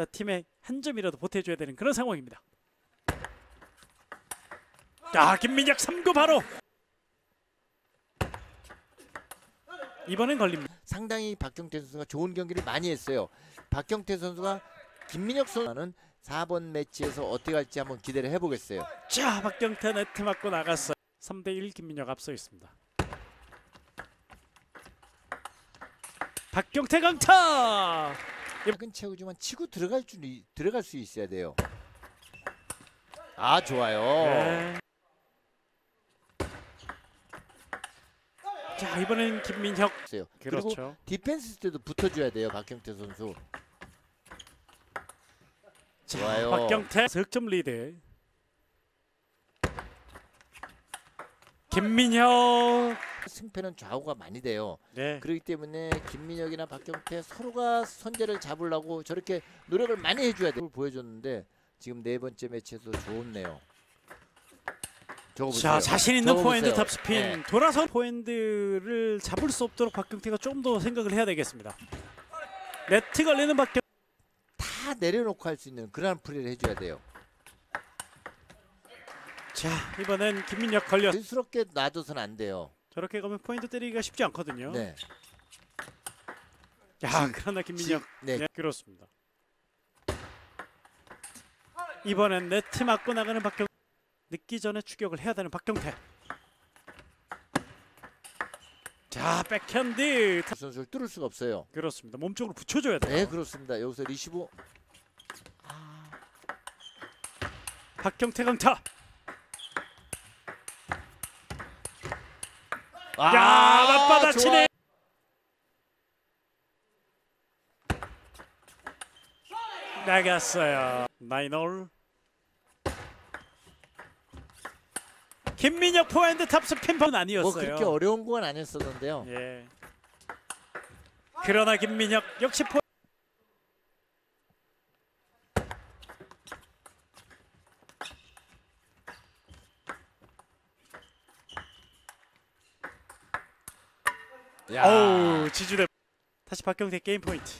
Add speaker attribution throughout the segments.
Speaker 1: 자 팀에 한 점이라도 보태줘야 되는 그런 상황입니다. 자 김민혁 3구 바로 이번엔 걸립니다.
Speaker 2: 상당히 박경태 선수가 좋은 경기를 많이 했어요. 박경태 선수가 김민혁 선수는 4번 매치에서 어떻게 할지 한번 기대를 해보겠어요.
Speaker 1: 자 박경태 네트 맞고 나갔어요. 3대1 김민혁 앞서 있습니다. 박경태 강타.
Speaker 2: 작은 체구지만 치고 들어갈 줄 이- 들어갈 수 있어야 돼요. 아 좋아요.
Speaker 1: 네. 자 이번엔 김민혁.
Speaker 2: 있어요. 그리고
Speaker 1: 그렇죠.
Speaker 2: 디펜스 때도 붙어줘야 돼요. 박경태 선수.
Speaker 1: 자,
Speaker 2: 좋아요.
Speaker 1: 박경태 석점 리드. 김민혁.
Speaker 2: 승패는 좌우가 많이 돼요.
Speaker 1: 네.
Speaker 2: 그렇기 때문에 김민혁이나 박경태 서로가 선제를 잡으려고 저렇게 노력을 많이 해줘야 돼요. 보여줬는데 지금 네 번째 매치에서 좋네요.
Speaker 1: 자 자신 있는 포핸드. 탑스핀
Speaker 2: 네.
Speaker 1: 돌아서 포핸드를 잡을 수 없도록 박경태가 좀 더 생각을 해야 되겠습니다. 네트 걸리는 박경.
Speaker 2: 다 내려놓고 할 수 있는 그런 플레이를 해줘야 돼요.
Speaker 1: 자 이번엔 김민혁 걸려.
Speaker 2: 자연스럽게 놔둬서는 안 돼요.
Speaker 1: 저렇게 가면 포인트 때리기가 쉽지 않거든요.
Speaker 2: 네.
Speaker 1: 야 그러나 김민혁.
Speaker 2: 네.
Speaker 1: 네 그렇습니다. 이번엔 네트 맞고 나가는 박경. 늦기 전에 추격을 해야 되는 박경태. 자 백핸드
Speaker 2: 그 선수를 뚫을 수가 없어요.
Speaker 1: 그렇습니다. 몸쪽으로 붙여줘야 돼요.
Speaker 2: 네 그렇습니다. 여기서 리시브
Speaker 1: 박경태 강타.
Speaker 2: 아,
Speaker 1: 야 맞받아 치네. 나갔어요. nine all. 김민혁 포핸드 탑스핀 번
Speaker 2: 뭐
Speaker 1: 아니었어요.
Speaker 2: 그렇게 어려운 건 아니었었는데요.
Speaker 1: 예. 그러나 김민혁 역시 포.
Speaker 2: 야.
Speaker 1: 어우 지주대. 다시 박경태 게임 포인트.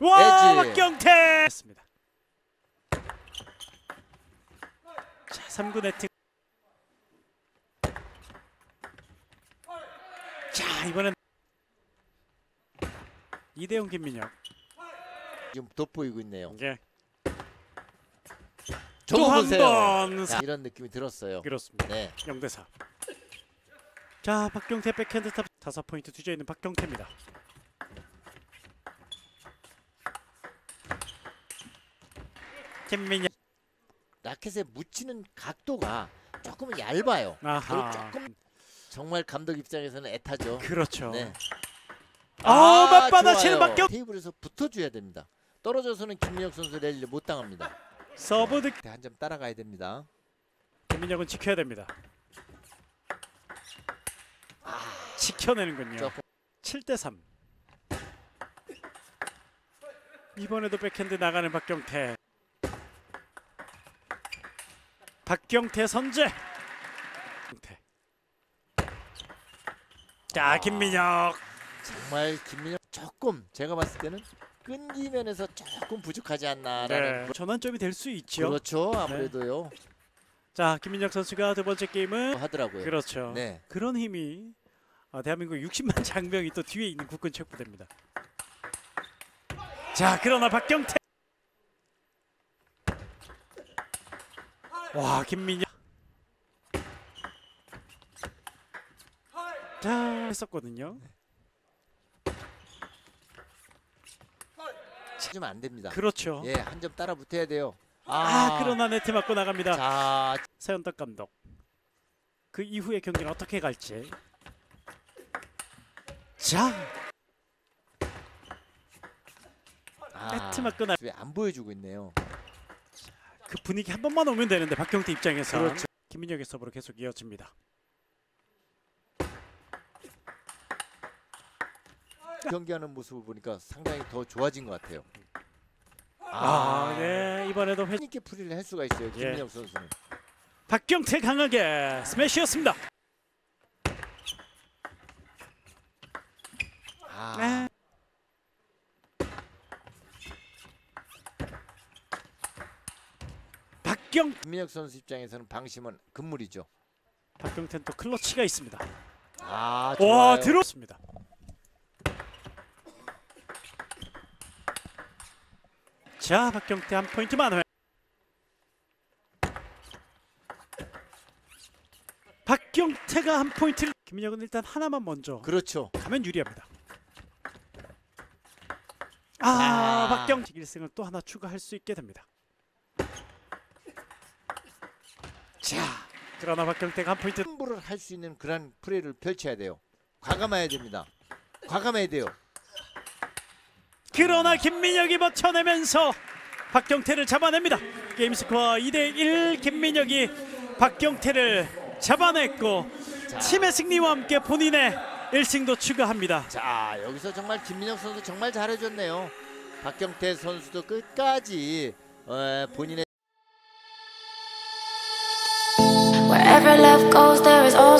Speaker 1: 와
Speaker 2: 에지.
Speaker 1: 박경태. 했습니다. 자 3구 네트. 자 이번엔 이대용 김민혁.
Speaker 2: 지금 돋보이고 있네요.
Speaker 1: 이게
Speaker 2: 저거
Speaker 1: 또한
Speaker 2: 보세요.
Speaker 1: 번.
Speaker 2: 자, 이런 느낌이 들었어요.
Speaker 1: 그렇습니다.
Speaker 2: 네.
Speaker 1: 0대 4. 자 박경태 백핸드 탑 다섯 포인트 뒤져 있는 박경태입니다. 김민혁
Speaker 2: 라켓에 묻히는 각도가 조금은 얇아요.
Speaker 1: 아하
Speaker 2: 조금 정말 감독 입장에서는 애타죠.
Speaker 1: 그렇죠.
Speaker 2: 네.
Speaker 1: 아, 맞받아치는
Speaker 2: 좋아요.
Speaker 1: 박경
Speaker 2: 테이블에서 붙어줘야 됩니다. 떨어져서는 김민혁 선수 랠리를 못 당합니다.
Speaker 1: 서브 득
Speaker 2: 한 점 따라가야 됩니다.
Speaker 1: 김민혁은 지켜야 됩니다. 지켜내는군요.
Speaker 2: 조금
Speaker 1: 7대 3. 이번에도 백핸드 나가는 박경태. 박경태 선제. 자
Speaker 2: 아.
Speaker 1: 김민혁.
Speaker 2: 정말 김민혁 조금 제가 봤을 때는 끈기 면에서 조금 부족하지 않나라는
Speaker 1: 네. 전환점이 될 수 있죠.
Speaker 2: 그렇죠 아무래도요
Speaker 1: 자 김민혁 선수가 두 번째 게임은
Speaker 2: 하더라고요.
Speaker 1: 그렇죠.
Speaker 2: 네.
Speaker 1: 그런 힘이 어, 대한민국 60만 장병이 또 뒤에 있는 국군 체육부대입니다. 자 그러나 박경태 와 김민혁 자 했었거든요.
Speaker 2: 찾으면 안 됩니다.
Speaker 1: 그렇죠.
Speaker 2: 예, 한 점 따라 붙어야 돼요.
Speaker 1: 아, 그러나 네트 맞고 나갑니다.
Speaker 2: 자,
Speaker 1: 서현덕 감독 그 이후의 경기는 어떻게 갈지 자
Speaker 2: 아,
Speaker 1: 네트 맞고 나-
Speaker 2: 왜안 보여주고 있네요.
Speaker 1: 그 분위기 한 번만 오면 되는데 박경태 입장에서
Speaker 2: 그렇죠.
Speaker 1: 김민혁의 서브로 계속 이어집니다.
Speaker 2: 경기하는 모습을 보니까 상당히 더 좋아진 것 같아요.
Speaker 1: 아, 네 이번에도 회...
Speaker 2: 있게 풀이를 할 수가 있어요.
Speaker 1: 예.
Speaker 2: 김민혁 선수는.
Speaker 1: 박경태 강하게 스매시였습니다.
Speaker 2: 아,
Speaker 1: 네. 박경
Speaker 2: 김민혁 선수 입장에서는 방심은 금물이죠.
Speaker 1: 박경태는 또 클러치가 있습니다.
Speaker 2: 아.
Speaker 1: 와 들어왔습니다. 자 박경태 한 포인트 만회. 박경태가 한 포인트를 김민혁은 일단 하나만 먼저
Speaker 2: 그렇죠.
Speaker 1: 가면 유리합니다. 아,
Speaker 2: 아.
Speaker 1: 박경태 1승을 또 하나 추가할 수 있게 됩니다. 자, 그러나 박경태가 한 포인트
Speaker 2: 승부를 할 수 있는 그런 플레이를 펼쳐야 돼요. 과감해야 됩니다. 과감해야 돼요.
Speaker 1: 그러나 김민혁이 버텨내면서 박경태를 잡아냅니다. 게임 스코어 2대1 김민혁이 박경태를 잡아냈고
Speaker 2: 자.
Speaker 1: 팀의 승리와 함께 본인의 1승도 추가합니다.
Speaker 2: 자, 여기서 정말 김민혁 선수 정말 잘해줬네요. 박경태 선수도 끝까지 어, 본인의